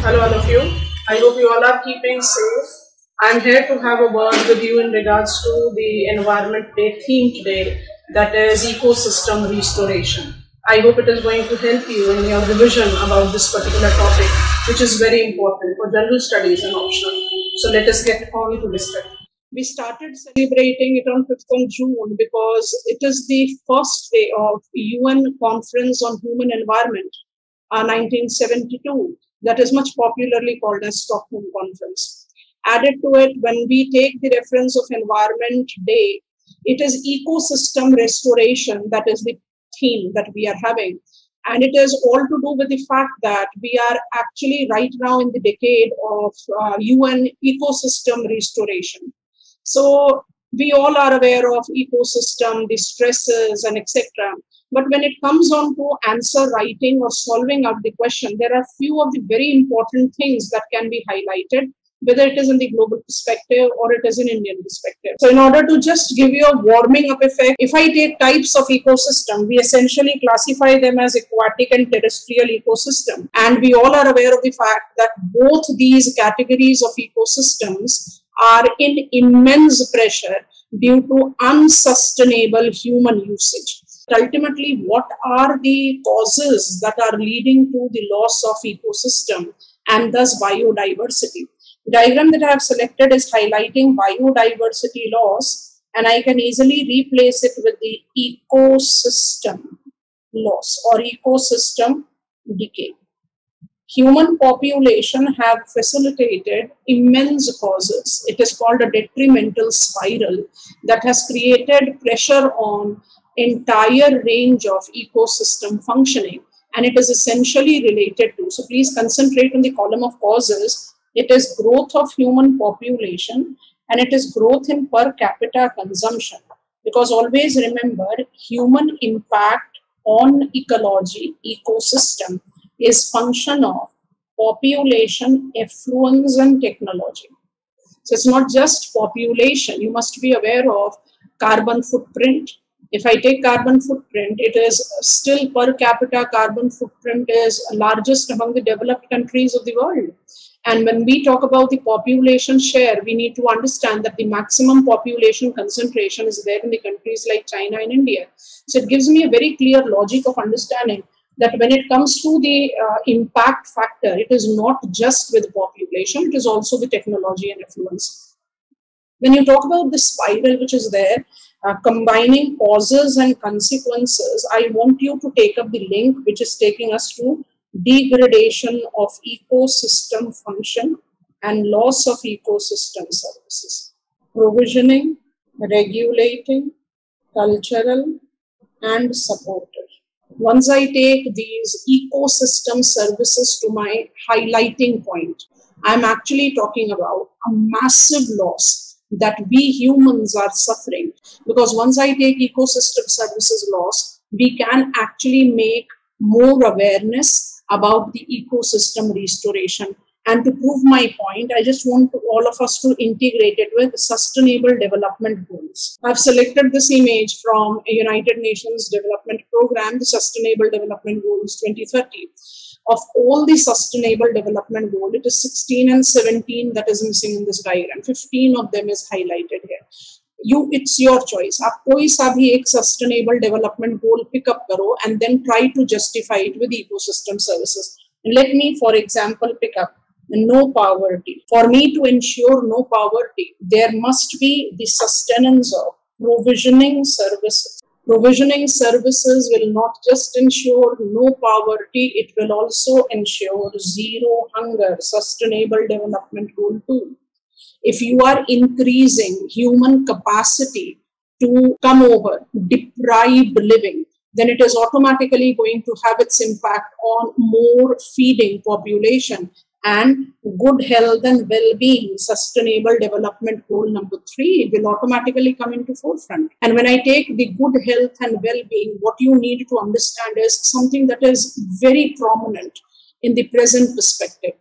Hello, all of you. I hope you all are keeping safe. I'm here to have a word with you in regards to the Environment Day theme today, that is ecosystem restoration. I hope it is going to help you in your revision about this particular topic, which is very important for general studies and optional. So let us get on to this study. We started celebrating it on 5th of June because it is the first day of UN Conference on Human Environment, uh, 1972, that is much popularly called as Stockholm Conference. Added to it, when we take the reference of Environment Day, it is ecosystem restoration that is the theme that we are having. And it is all to do with the fact that we are actually right now in the decade of uh, UN ecosystem restoration. So we all are aware of ecosystem, the stresses and etc. But when it comes on to answer writing or solving out the question, there are few of the very important things that can be highlighted whether it is in the global perspective or it is in Indian perspective. So in order to just give you a warming up effect, if I take types of ecosystem, we essentially classify them as aquatic and terrestrial ecosystem. And we all are aware of the fact that both these categories of ecosystems are in immense pressure due to unsustainable human usage. Ultimately, what are the causes that are leading to the loss of ecosystem and thus biodiversity? The diagram that I have selected is highlighting biodiversity loss and I can easily replace it with the ecosystem loss or ecosystem decay. Human population have facilitated immense causes. It is called a detrimental spiral that has created pressure on entire range of ecosystem functioning and it is essentially related to. So please concentrate on the column of causes it is growth of human population and it is growth in per capita consumption. Because always remember, human impact on ecology, ecosystem is function of population, affluence and technology. So it's not just population. You must be aware of carbon footprint. If I take carbon footprint, it is still per capita carbon footprint is largest among the developed countries of the world. And when we talk about the population share, we need to understand that the maximum population concentration is there in the countries like China and India. So it gives me a very clear logic of understanding that when it comes to the uh, impact factor, it is not just with population, it is also the technology and influence. When you talk about the spiral which is there, uh, combining causes and consequences, I want you to take up the link which is taking us to degradation of ecosystem function and loss of ecosystem services. Provisioning, regulating, cultural, and supportive. Once I take these ecosystem services to my highlighting point, I'm actually talking about a massive loss that we humans are suffering. Because once I take ecosystem services loss, we can actually make more awareness about the ecosystem restoration. And to prove my point, I just want all of us to integrate it with sustainable development goals. I've selected this image from a United Nations Development Program, the Sustainable Development Goals 2030 Of all the sustainable development goal, it is 16 and 17 that is missing in this diagram. 15 of them is highlighted here. You it's your choice आप कोई सा भी एक sustainable development goal pickup करो and then try to justify it with ecosystem services let me for example pick up no poverty for me to ensure no poverty there must be the sustenance of provisioning services provisioning services will not just ensure no poverty it will also ensure zero hunger. Sustainable development goal 2 if you are increasing human capacity to come over deprived living, then it is automatically going to have its impact on more feeding population and good health and well-being sustainable development goal number three will automatically come into forefront. And when i take the good health and well-being what you need to understand is something that is very prominent in the present perspective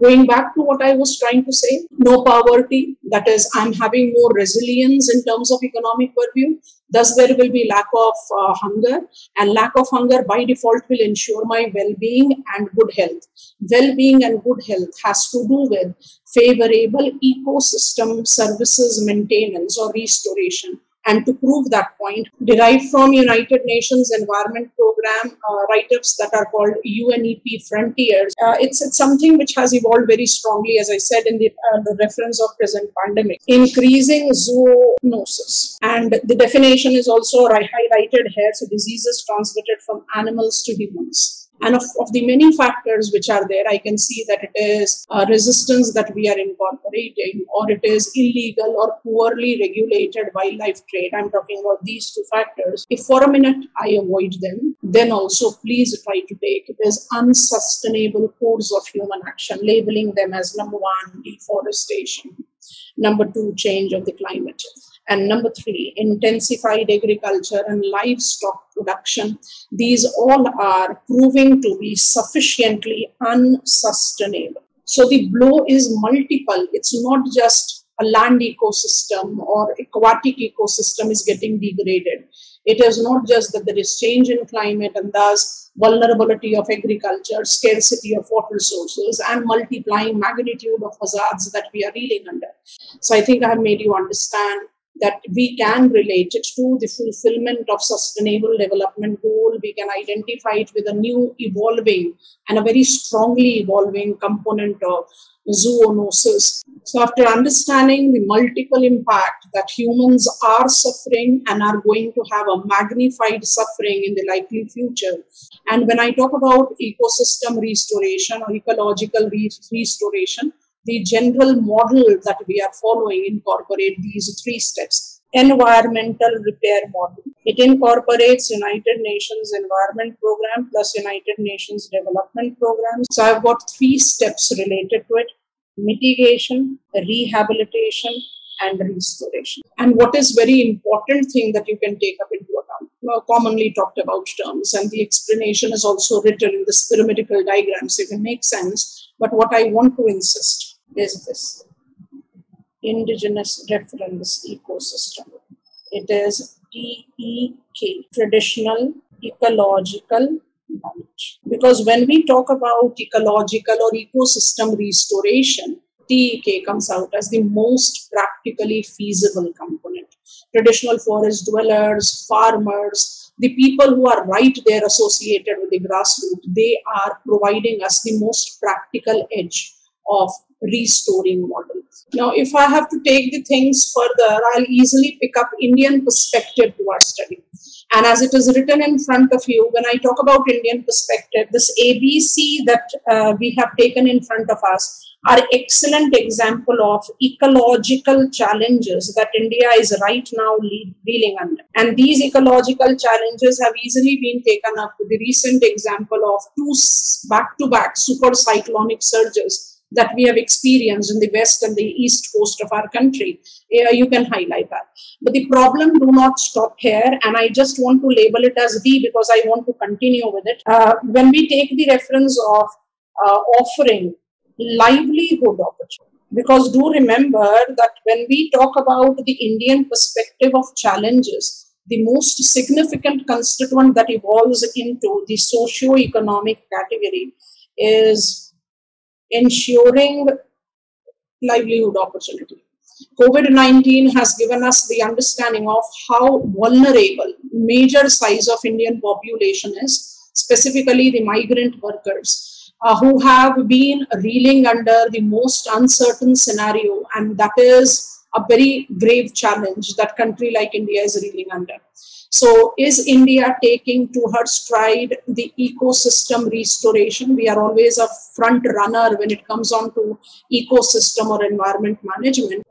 Going back to what I was trying to say, no poverty, that is, I'm having more resilience in terms of economic purview. Thus, there will be lack of uh, hunger, and lack of hunger by default will ensure my well being and good health. Well being and good health has to do with favorable ecosystem services maintenance or restoration and to prove that point, derived from United Nations Environment Program uh, write-ups that are called UNEP Frontiers. Uh, it's, it's something which has evolved very strongly, as I said in the, uh, the reference of present pandemic. Increasing zoonosis. And the definition is also highlighted here. So diseases transmitted from animals to humans. And of, of the many factors which are there, I can see that it is resistance that we are incorporating, or it is illegal or poorly regulated wildlife trade. I'm talking about these two factors. If for a minute I avoid them, then also please try to take it as unsustainable course of human action, labeling them as number one, deforestation, number two, change of the climate and number three, intensified agriculture and livestock production. These all are proving to be sufficiently unsustainable. So the blow is multiple. It's not just a land ecosystem or aquatic ecosystem is getting degraded. It is not just that there is change in climate and thus vulnerability of agriculture, scarcity of water resources, and multiplying magnitude of hazards that we are reeling under. So I think I have made you understand that we can relate it to the fulfillment of sustainable development goal. We can identify it with a new evolving and a very strongly evolving component of zoonosis. So after understanding the multiple impact that humans are suffering and are going to have a magnified suffering in the likely future. And when I talk about ecosystem restoration or ecological re restoration, the general model that we are following incorporate these three steps. Environmental repair model. It incorporates united nations environment program plus united nations development program. So i've got three steps related to it. Mitigation rehabilitation and restoration. And what is very important thing that you can take up into account. Commonly talked about terms and the explanation is also written in this pyramidical diagram so it can make sense. But what i want to insist is this indigenous reference ecosystem. It is TEK, traditional ecological knowledge. Because when we talk about ecological or ecosystem restoration, TEK comes out as the most practically feasible component. Traditional forest dwellers, farmers, the people who are right there associated with the grassroots, they are providing us the most practical edge of restoring model. Now, if I have to take the things further, I'll easily pick up Indian perspective to our study. And as it is written in front of you, when I talk about Indian perspective, this ABC that uh, we have taken in front of us are excellent example of ecological challenges that India is right now dealing under. And these ecological challenges have easily been taken up with the recent example of two back-to-back super cyclonic surges that we have experienced in the west and the east coast of our country. You can highlight that. But the problem do not stop here, and I just want to label it as D because I want to continue with it. Uh, when we take the reference of uh, offering livelihood opportunity, because do remember that when we talk about the Indian perspective of challenges, the most significant constituent that evolves into the socio-economic category is ensuring livelihood opportunity. COVID 19 has given us the understanding of how vulnerable major size of Indian population is, specifically the migrant workers uh, who have been reeling under the most uncertain scenario, and that is a very grave challenge that country like India is reeling under. So is India taking to her stride the ecosystem restoration? We are always a front runner when it comes on to ecosystem or environment management.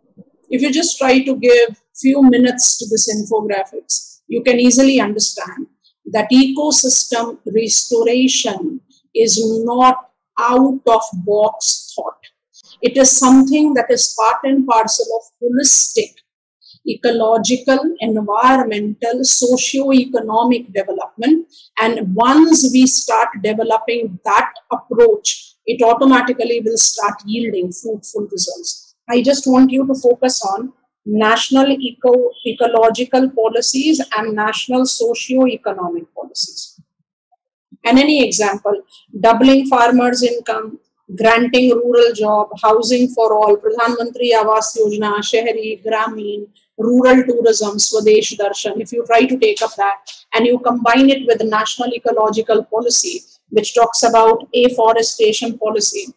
If you just try to give few minutes to this infographics, you can easily understand that ecosystem restoration is not out of box thought. It is something that is part and parcel of holistic ecological, environmental, socio-economic development. And once we start developing that approach it automatically will start yielding fruitful results. I just want you to focus on national eco ecological policies and national socio-economic policies. And any example, doubling farmers' income, granting rural job, housing for all, Pradhan Mantri Awas Yojana, Shehri, Grameen, rural tourism, Swadesh Darshan, if you try to take up that and you combine it with the national ecological policy, which talks about afforestation policy,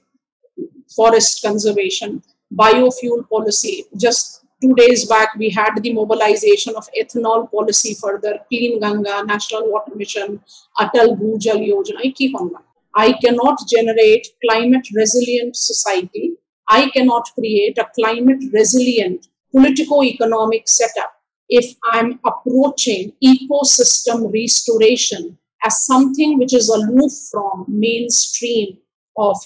forest conservation, biofuel policy. Just two days back, we had the mobilization of ethanol policy further, Clean Ganga, National Water Mission, Atal Bhujal Yojana. I keep on going. I cannot generate climate resilient society. I cannot create a climate resilient politico-economic setup if I'm approaching ecosystem restoration as something which is aloof from mainstream of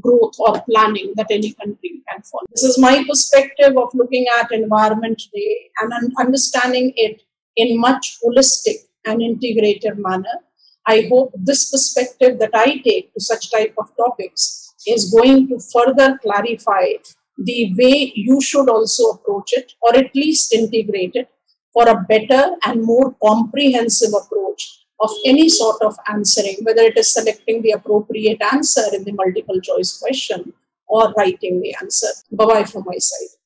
growth or planning that any country can follow. This is my perspective of looking at environment today and understanding it in much holistic and integrated manner. I hope this perspective that I take to such type of topics is going to further clarify the way you should also approach it or at least integrate it for a better and more comprehensive approach of any sort of answering, whether it is selecting the appropriate answer in the multiple choice question or writing the answer. Bye bye from my side.